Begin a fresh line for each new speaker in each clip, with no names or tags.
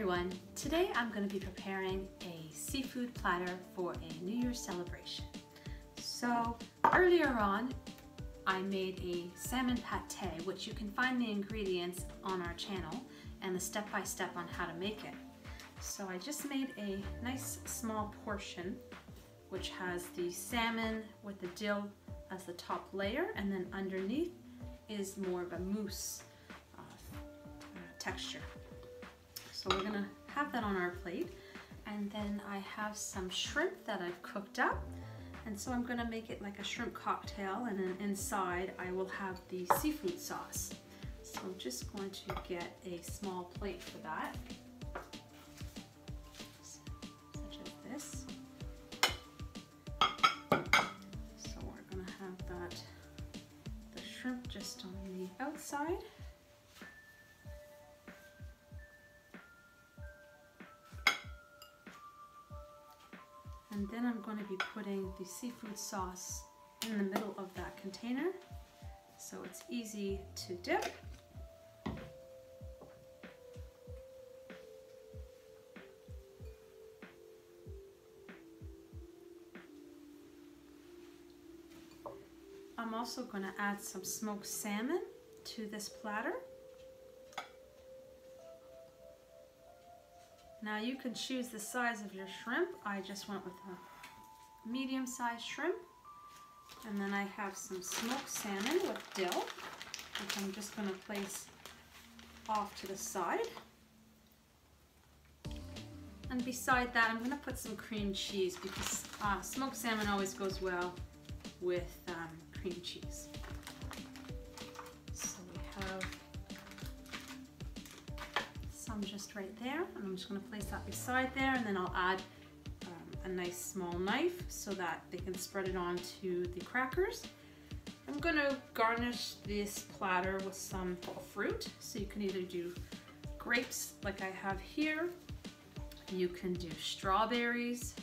everyone. Today I'm going to be preparing a seafood platter for a New Year's celebration. So earlier on I made a salmon pate which you can find the ingredients on our channel and the step-by-step -step on how to make it. So I just made a nice small portion which has the salmon with the dill as the top layer and then underneath is more of a mousse uh, texture. So we're gonna have that on our plate. And then I have some shrimp that I've cooked up. And so I'm gonna make it like a shrimp cocktail and then inside I will have the seafood sauce. So I'm just going to get a small plate for that. Such as this. So we're gonna have that, the shrimp just on the outside. And then I'm going to be putting the seafood sauce in the middle of that container so it's easy to dip. I'm also going to add some smoked salmon to this platter. Now you can choose the size of your shrimp. I just went with a medium sized shrimp. And then I have some smoked salmon with dill, which I'm just gonna place off to the side. And beside that, I'm gonna put some cream cheese because uh, smoked salmon always goes well with um, cream cheese. Just right there and I'm just going to place that beside there and then I'll add um, a nice small knife so that they can spread it onto the crackers. I'm going to garnish this platter with some fruit. So you can either do grapes like I have here you can do strawberries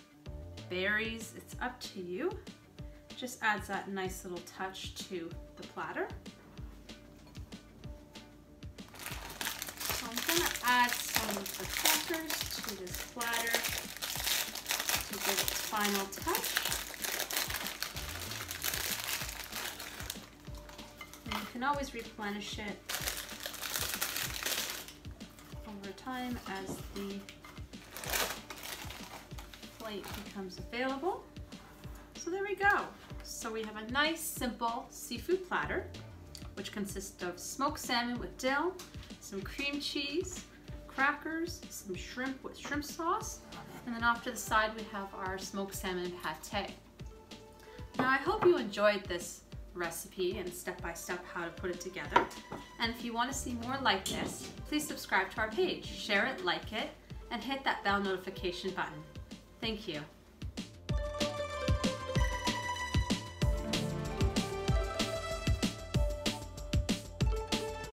berries it's up to you. Just adds that nice little touch to the platter to this platter to give it final touch. And you can always replenish it over time as the plate becomes available. So there we go. So we have a nice simple seafood platter which consists of smoked salmon with dill, some cream cheese, crackers, some shrimp with shrimp sauce, and then off to the side we have our smoked salmon pate. Now I hope you enjoyed this recipe and step-by-step -step how to put it together. And if you want to see more like this, please subscribe to our page, share it, like it, and hit that bell notification button. Thank you.